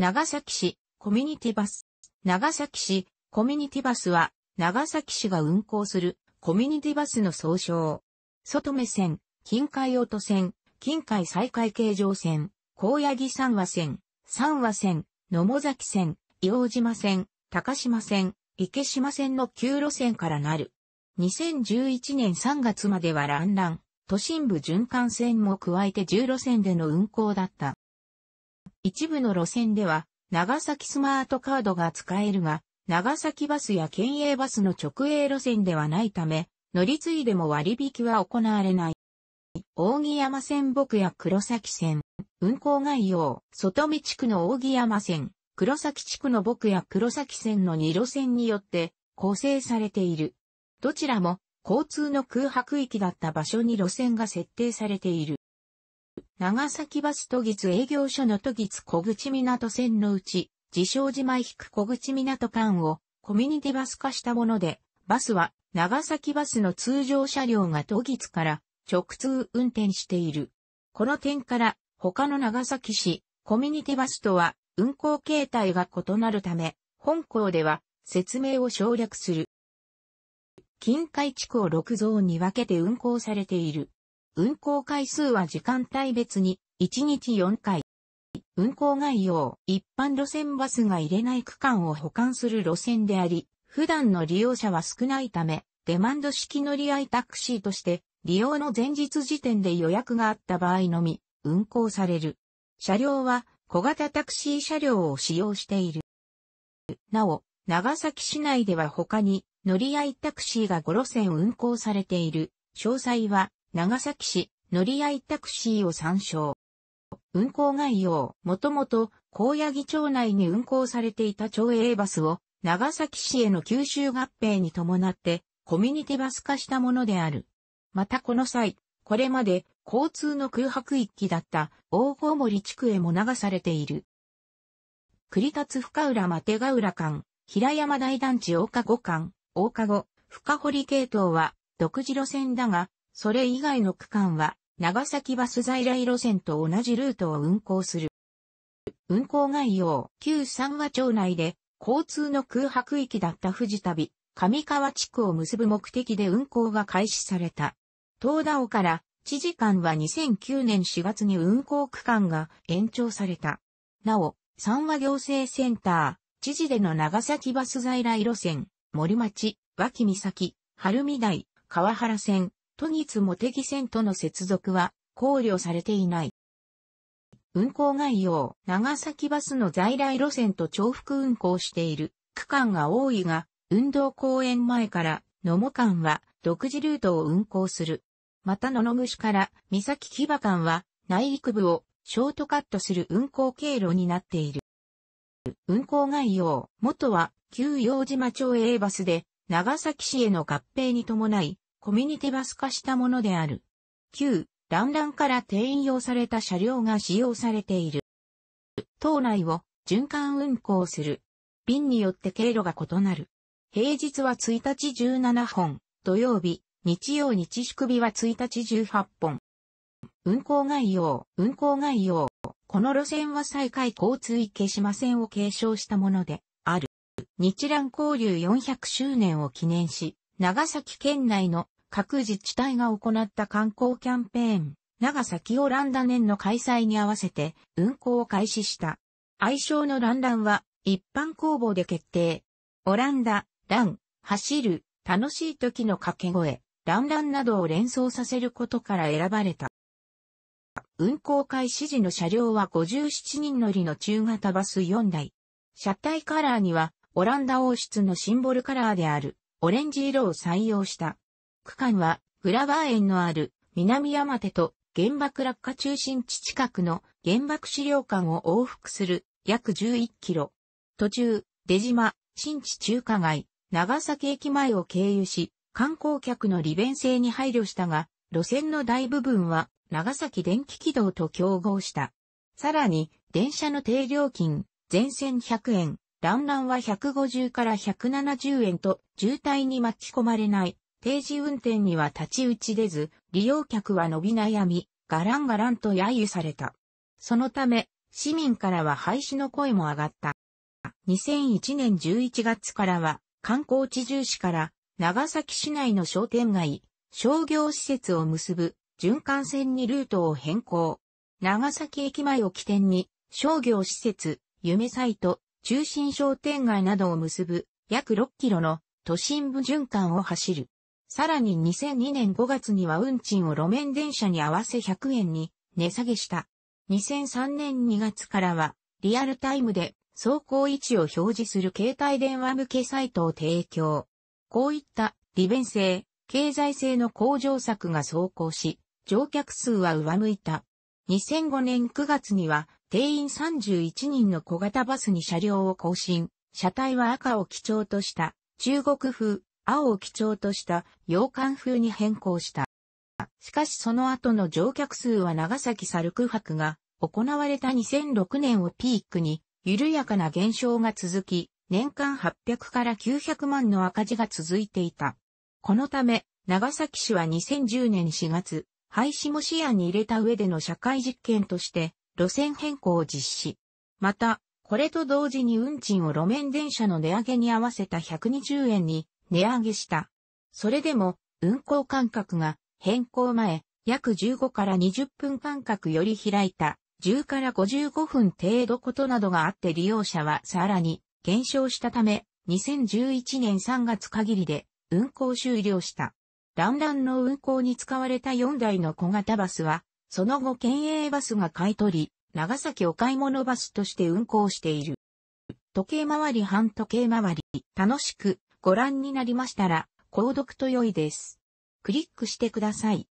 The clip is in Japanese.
長崎市コミュニティバス。長崎市コミュニティバスは長崎市が運行するコミュニティバスの総称。外目線、近海音線、近海再海形状線、高野木三和線、三和線、野母崎線、硫黄島線、高島線、池島線の9路線からなる。2011年3月までは乱々、都心部循環線も加えて10路線での運行だった。一部の路線では、長崎スマートカードが使えるが、長崎バスや県営バスの直営路線ではないため、乗り継いでも割引は行われない。扇山線北や黒崎線、運行概要、外見地区の扇山線、黒崎地区の北や黒崎線の2路線によって構成されている。どちらも交通の空白域だった場所に路線が設定されている。長崎バス都議営業所の都議小口港線のうち、自称島引く小口港間をコミュニティバス化したもので、バスは長崎バスの通常車両が都議から直通運転している。この点から他の長崎市コミュニティバスとは運行形態が異なるため、本校では説明を省略する。近海地区を6ゾーンに分けて運行されている。運行回数は時間帯別に1日4回。運行概要、一般路線バスが入れない区間を保管する路線であり、普段の利用者は少ないため、デマンド式乗り合いタクシーとして、利用の前日時点で予約があった場合のみ、運行される。車両は小型タクシー車両を使用している。なお、長崎市内では他に乗り合いタクシーが5路線運行されている。詳細は長崎市乗り合いタクシーを参照。運行概要、もともと高野木町内に運行されていた町営バスを長崎市への吸収合併に伴ってコミュニティバス化したものである。またこの際、これまで交通の空白域だった大郷森地区へも流されている。栗立深浦マテガ浦間、平山大団地大籠間、大籠、深堀系統は独自路線だが、それ以外の区間は、長崎バス在来路線と同じルートを運行する。運行概要、旧三和町内で、交通の空白域だった藤旅、上川地区を結ぶ目的で運行が開始された。東田尾から知事間は2009年4月に運行区間が延長された。なお、三和行政センター、知事での長崎バス在来路線、森町、脇岬、晴海台、川原線、都議津茂木線との接続は考慮されていない。運行概要、長崎バスの在来路線と重複運行している区間が多いが、運動公園前から野茂間は独自ルートを運行する。また野々串から三崎木場間は内陸部をショートカットする運行経路になっている。運行概要、元は旧洋島町営バスで長崎市への合併に伴いコミュニティバス化したものである。旧、ランランから転用された車両が使用されている。島内を循環運行する。便によって経路が異なる。平日は1日17本、土曜日、日曜日祝日は1日18本。運行概要、運行概要。この路線は再開交通池島線を継承したものである。日蘭交流400周年を記念し、長崎県内の各自治体が行った観光キャンペーン、長崎オランダ年の開催に合わせて運行を開始した。愛称のランランは一般公募で決定。オランダ、ラン、走る、楽しい時の掛け声、ランランなどを連想させることから選ばれた。運行開始時の車両は57人乗りの中型バス4台。車体カラーにはオランダ王室のシンボルカラーであるオレンジ色を採用した。区間は、グラバー園のある南山手と原爆落下中心地近くの原爆資料館を往復する約11キロ。途中、出島、新地中華街、長崎駅前を経由し、観光客の利便性に配慮したが、路線の大部分は長崎電気軌道と競合した。さらに、電車の低料金、全線100円、ランランは150から170円と渋滞に巻き込まれない。定時運転には立ち打ち出ず、利用客は伸び悩み、ガランガランと揶揄された。そのため、市民からは廃止の声も上がった。2001年11月からは観光地重視から長崎市内の商店街、商業施設を結ぶ循環線にルートを変更。長崎駅前を起点に商業施設、夢サイト、中心商店街などを結ぶ約6キロの都心部循環を走る。さらに2002年5月には運賃を路面電車に合わせ100円に値下げした。2003年2月からはリアルタイムで走行位置を表示する携帯電話向けサイトを提供。こういった利便性、経済性の向上策が走行し、乗客数は上向いた。2005年9月には定員31人の小型バスに車両を更新。車体は赤を基調とした中国風青を基調とした洋館風に変更した。しかしその後の乗客数は長崎サルク博が行われた2006年をピークに緩やかな減少が続き、年間800から900万の赤字が続いていた。このため、長崎市は2010年4月、廃止も視野に入れた上での社会実験として路線変更を実施。また、これと同時に運賃を路面電車の値上げに合わせた120円に値上げした。それでも、運行間隔が変更前、約15から20分間隔より開いた、10から55分程度ことなどがあって利用者はさらに減少したため、2011年3月限りで運行終了した。ランランの運行に使われた4台の小型バスは、その後県営バスが買い取り、長崎お買い物バスとして運行している。時計回り半時計回り、楽しくご覧になりましたら、購読と良いです。クリックしてください。